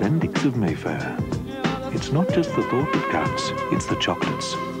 Bendix of Mayfair. It's not just the thought that counts, it's the chocolates.